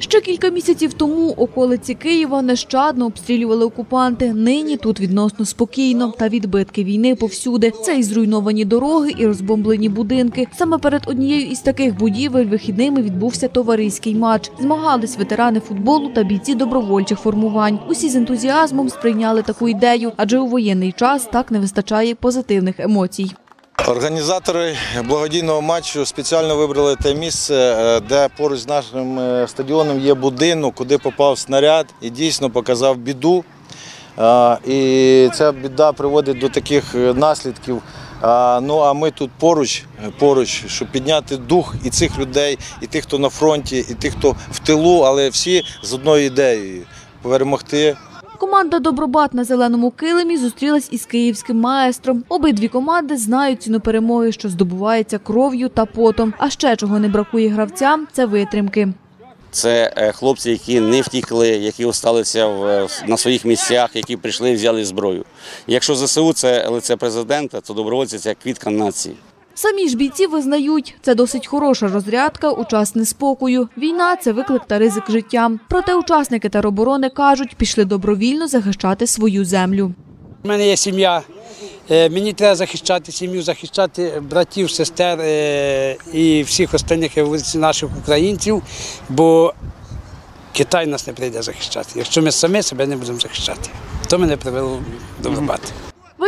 Ще кілька місяців тому околиці Києва нещадно обстрілювали окупанти. Нині тут відносно спокійно та відбитки війни повсюди. Це і зруйновані дороги, і розбомблені будинки. Саме перед однією із таких будівель вихідними відбувся товариський матч. Змагались ветерани футболу та бійці добровольчих формувань. Усі з ентузіазмом сприйняли таку ідею, адже у воєнний час так не вистачає позитивних емоцій. Організатори благодійного матчу спеціально вибрали те місце, е, де поруч з нашим е, стадіоном є будинок, куди попав снаряд і дійсно показав біду. І ця біда приводить до таких е, наслідків. Ну а ми тут поруч, поруч, щоб підняти дух і цих людей, і тих, хто на фронті, і тих, хто в тилу, але всі з одною ідеєю перемогти Команда Добробат на зеленому килимі зустрілась із київським маестром. Обидві команди знають ціну перемоги, що здобувається кров'ю та потом. А ще чого не бракує гравцям це витримки. Це е, хлопці, які не втікли, які залишилися на своїх місцях, які прийшли і взяли зброю. Якщо ЗСУ це лице президента, то добровольці це квітка нації. Самі ж бійці визнають, це досить хороша розрядка у час неспокою. Війна це виклик та ризик життя. Проте учасники тероборони кажуть, пішли добровільно захищати свою землю. У мене є сім'я. Е, Мені треба захищати сім'ю, захищати братів, сестер е, і всіх вулиць наших українців, бо Китай нас не прийде захищати. Якщо ми самі себе не будемо захищати, то мене привело до Добробати.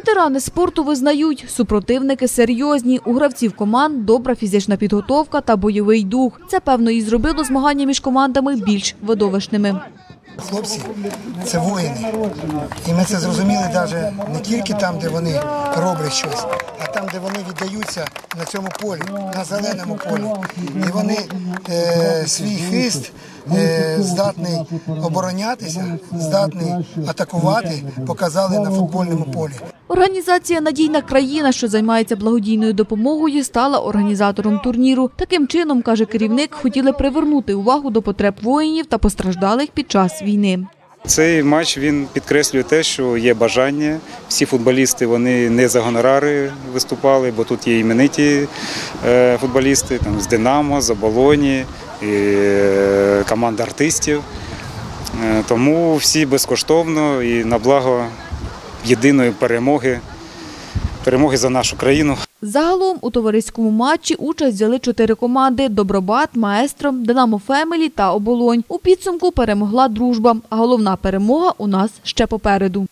Ветерани спорту визнають, супротивники серйозні. У гравців команд добра фізична підготовка та бойовий дух. Це певно і зробило змагання між командами більш видовищними. Хлопці це воїни. І ми це зрозуміли навіть не тільки там, де вони роблять щось, а там, де вони віддаються на цьому полі, на зеленому полі. І вони е, свій хист е, здатний оборонятися, здатний атакувати, показали на футбольному полі. Організація Надійна країна, що займається благодійною допомогою, стала організатором турніру. Таким чином, каже керівник, хотіли привернути увагу до потреб воїнів та постраждалих під час війни. Цей матч він підкреслює те, що є бажання. Всі футболісти вони не за гонорари виступали, бо тут є імениті е, футболісти там, з Динамо, з Оболоні, і, е, команда артистів. Е, Тому всі безкоштовно і на благо єдиної перемоги, перемоги за нашу країну. Загалом у товариському матчі участь взяли чотири команди: Добробат, Маестро, Динамо Family та Оболонь. У підсумку перемогла дружба. А головна перемога у нас ще попереду.